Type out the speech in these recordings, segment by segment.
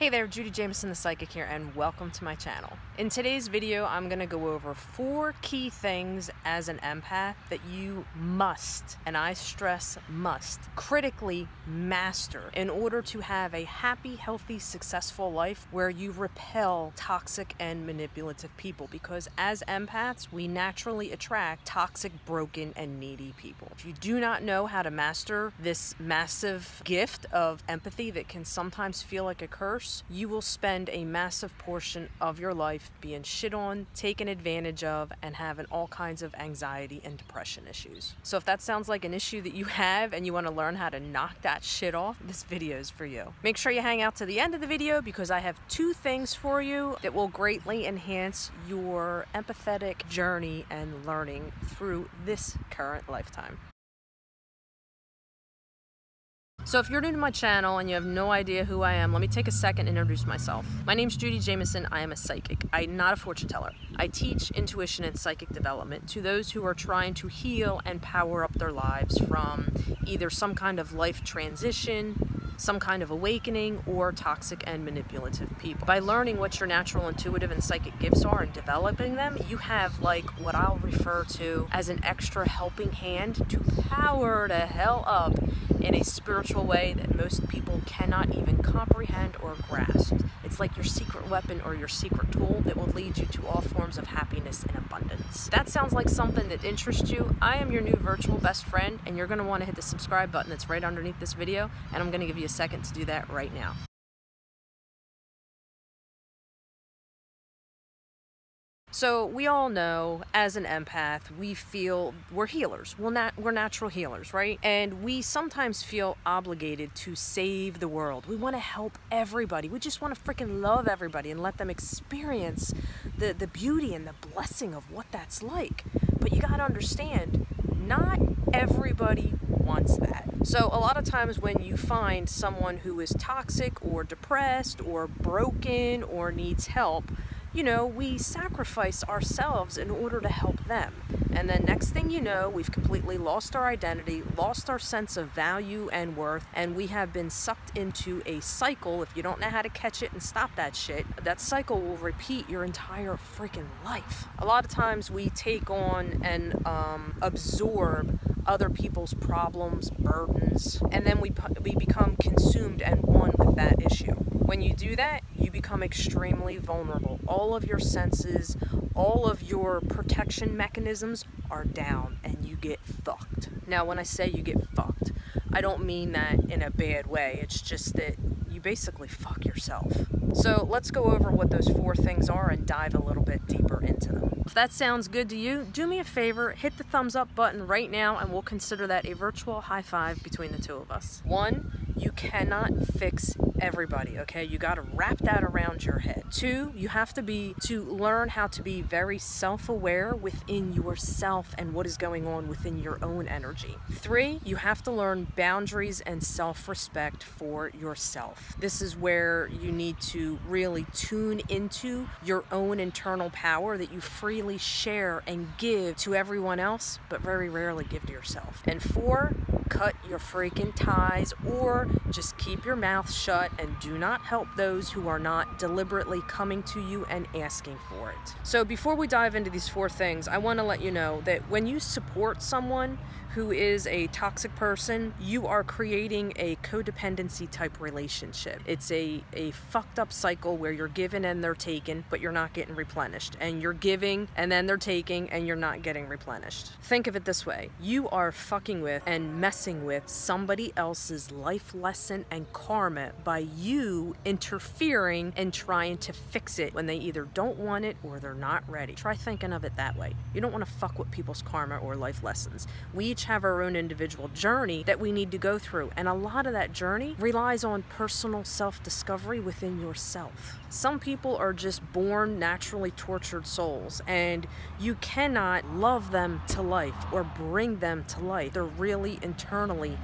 Hey there, Judi Jamieson the Psychic here, and welcome to my channel. In today's video, I'm to go over four key things as an empath that you must, and I stress must, critically master in order to have a happy, healthy, successful life where you repel toxic and manipulative people. Because as empaths, we naturally attract toxic, broken, and needy people. If you do not know how to master this massive gift of empathy that can sometimes feel like a curse, you will spend a massive portion of your life being shit on, taken advantage of, and having all kinds of anxiety and depression issues. So if that sounds like an issue that you have and you want to learn how to knock that shit off, this video is for you. Make sure you hang out to the end of the video because I have two things for you that will greatly enhance your empathetic journey and learning through this current lifetime. So if you're new to my channel and you have no idea who I am, let me take a second and introduce myself. My name is Judi Jamieson. I am a psychic. I'm not a fortune teller. I teach intuition and psychic development to those who are trying to heal and power up their lives from either some kind of life transition, some kind of awakening, or toxic and manipulative people. By learning what your natural intuitive and psychic gifts are and developing them, you have like what I'll refer to as an extra helping hand to power the hell up in a spiritual way that most people cannot even comprehend or grasp. It's like your secret weapon or your secret tool that will lead you to all forms of happiness and abundance. That sounds like something that interests you. I am your new virtual best friend, and you're going to want to hit the subscribe button that's right underneath this video, and I'm going to give you a second to do that right now. So we all know as an empath, we feel we're healers. We're not we're natural healers, right? And we sometimes feel obligated to save the world. We want to help everybody. We just want to freaking love everybody and let them experience the, the beauty and the blessing of what that's like. But you gotta understand, not everybody wants that. So a lot of times when you find someone who is toxic or depressed or broken or needs help, you know, we sacrifice ourselves in order to help them. And then next thing you know, we've completely lost our identity, lost our sense of value and worth, and we have been sucked into a cycle. If you don't know how to catch it and stop that shit, that cycle will repeat your entire freaking life. A lot of times we take on and um, absorb other people's problems, burdens, and then we, we become consumed and one with that issue. When you do that, you become extremely vulnerable. All of your senses, all of your protection mechanisms are down and you get fucked. Now, when I say you get fucked, I don't mean that in a bad way. It's just that you basically fuck yourself. So let's go over what those four things are and dive a little bit deeper into them. If that sounds good to you, do me a favor, hit the thumbs up button right now and we'll consider that a virtual high five between the two of us. One, you cannot fix everybody, okay? You got to wrap that around your head. Two, you have to be to learn how to be very self-aware within yourself and what is going on within your own energy. Three, you have to learn boundaries and self-respect for yourself. This is where you need to really tune into your own internal power that you freely share and give to everyone else, but very rarely give to yourself. And four, cut your freaking ties or just keep your mouth shut and do not help those who are not deliberately coming to you and asking for it. So before we dive into these four things, I want to let you know that when you support someone who is a toxic person, you are creating a codependency type relationship. It's a, a fucked up cycle where you're given and they're taken, but you're not getting replenished. And you're giving and then they're taking and you're not getting replenished. Think of it this way you are fucking with and messing with somebody else's life lesson and karma by you interfering and trying to fix it when they either don't want it or they're not ready. Try thinking of it that way. You don't want to fuck with people's karma or life lessons. We each have our own individual journey that we need to go through. And a lot of that journey relies on personal self discovery within yourself. Some people are just born naturally tortured souls, and you cannot love them to life or bring them to life. They're really internally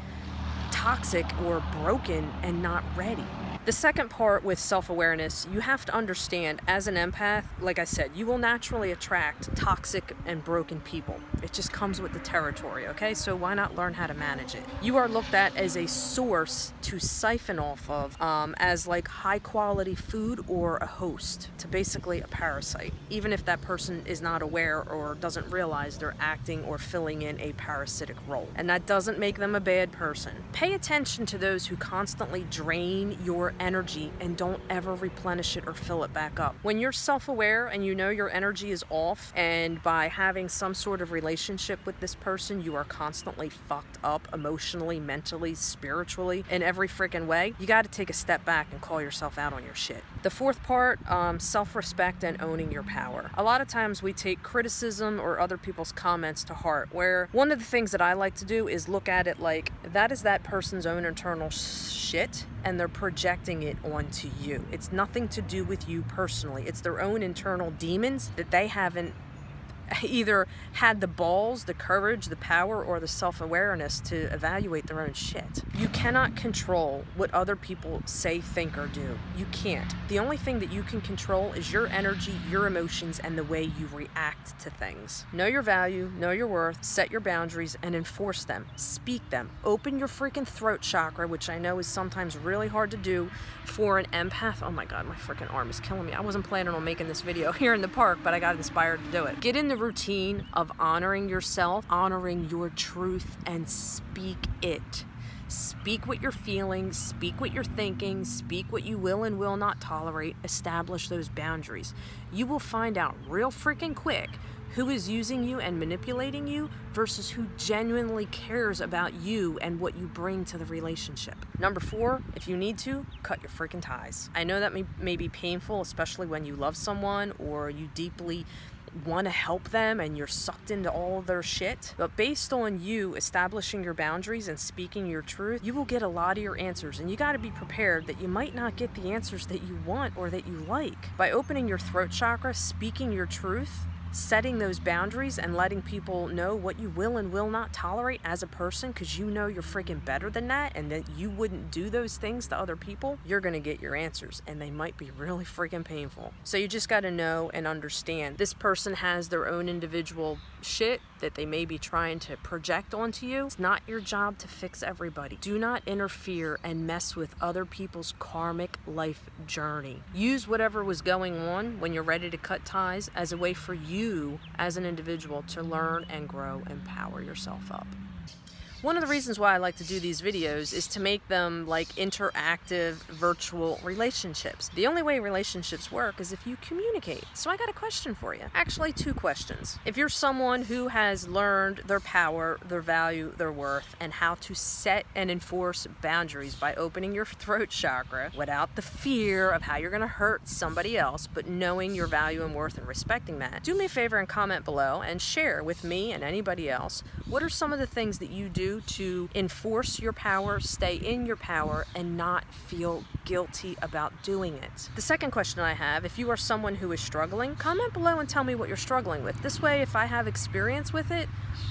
toxic or broken and not ready. The second part with self awareness, you have to understand as an empath, like I said, you will naturally attract toxic and broken people. It just comes with the territory, okay? So why not learn how to manage it? You are looked at as a source to siphon off of um, as like high quality food or a host to basically a parasite, even if that person is not aware or doesn't realize they're acting or filling in a parasitic role. And that doesn't make them a bad person. Pay attention to those who constantly drain your energy and don't ever replenish it or fill it back up. When you're self aware and you know your energy is off, and by having some sort of relationship with this person, you are constantly fucked up emotionally, mentally, spiritually, in every freaking way, you got to take a step back and call yourself out on your shit. The fourth part, um, self respect and owning your power. A lot of times we take criticism or other people's comments to heart, where one of the things that I like to do is look at it like that is that person's own internal shit and they're projecting it onto you. It's nothing to do with you personally. It's their own internal demons that they haven't either had the balls, the courage, the power, or the self awareness to evaluate their own shit. You cannot control what other people say, think, or do. You can't. The only thing that you can control is your energy, your emotions, and the way you react to things. Know your value, know your worth, set your boundaries, and enforce them. Speak them. Open your freaking throat chakra, which I know is sometimes really hard to do for an empath. Oh my god, my freaking arm is killing me. I wasn't planning on making this video here in the park, but I got inspired to do it. Get in the routine of honoring yourself, honoring your truth, and speak it. Speak what you're feeling, speak what you're thinking, speak what you will and will not tolerate, establish those boundaries. You will find out real freaking quick who is using you and manipulating you versus who genuinely cares about you and what you bring to the relationship. Number four, if you need to, cut your freaking ties. I know that may, may be painful, especially when you love someone or you deeply want to help them and you're sucked into all their shit. But based on you establishing your boundaries and speaking your truth, you will get a lot of your answers. And you got to be prepared that you might not get the answers that you want or that you like. By opening your throat chakra, speaking your truth, setting those boundaries and letting people know what you will and will not tolerate as a person because you know you're freaking better than that and that you wouldn't do those things to other people, you're going to get your answers and they might be really freaking painful. So you just got to know and understand this person has their own individual shit that they may be trying to project onto you. It's not your job to fix everybody. Do not interfere and mess with other people's karmic life journey. Use whatever was going on when you're ready to cut ties as a way for you as an individual to learn and grow and power yourself up. One of the reasons why I like to do these videos is to make them like interactive virtual relationships. The only way relationships work is if you communicate. So I got a question for you. Actually, two questions. If you're someone who has learned their power, their value, their worth, and how to set and enforce boundaries by opening your throat chakra without the fear of how you're going to hurt somebody else, but knowing your value and worth and respecting that, do me a favor and comment below and share with me and anybody else what are some of the things that you do to enforce your power, stay in your power, and not feel guilty about doing it. The second question I have if you are someone who is struggling, comment below and tell me what you're struggling with. This way, if I have experience with it,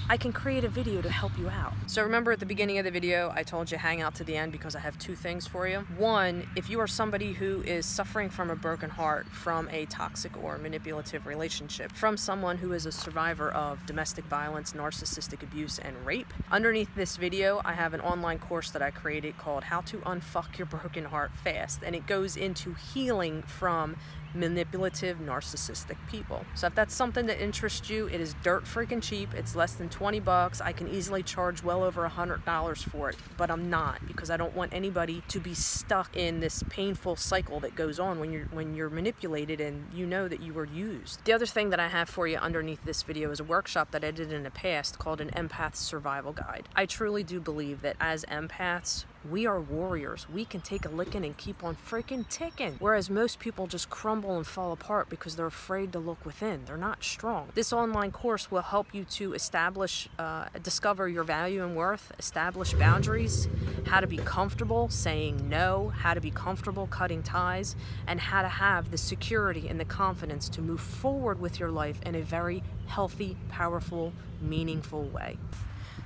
I can create a video to help you out. So remember at the beginning of the video, I told you hang out to the end because I have two things for you. One, if you are somebody who is suffering from a broken heart from a toxic or manipulative relationship, from someone who is a survivor of domestic violence, narcissistic abuse, and rape, underneath this video, I have an online course that I created called How to Unfuck Your Broken Heart Fast, and it goes into healing from manipulative, narcissistic people. So if that's something that interests you, it is dirt freaking cheap. It's less than 20 bucks. I can easily charge well over a $100 for it, but I'm not because I don't want anybody to be stuck in this painful cycle that goes on when you're when you're manipulated and you know that you were used. The other thing that I have for you underneath this video is a workshop that I did in the past called an empath survival guide. I truly do believe that as empaths, we are warriors. We can take a licking and keep on freaking ticking. Whereas most people just crumble and fall apart because they're afraid to look within. They're not strong. This online course will help you to establish, uh, discover your value and worth, establish boundaries, how to be comfortable saying no, how to be comfortable cutting ties, and how to have the security and the confidence to move forward with your life in a very healthy, powerful, meaningful way.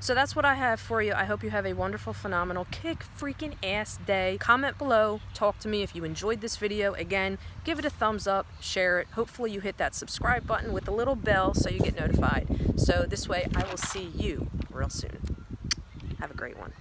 So that's what I have for you. I hope you have a wonderful, phenomenal, kick freaking ass day. Comment below, talk to me if you enjoyed this video. Again, give it a thumbs up, share it. Hopefully you hit that subscribe button with the little bell so you get notified. So this way I will see you real soon. Have a great one.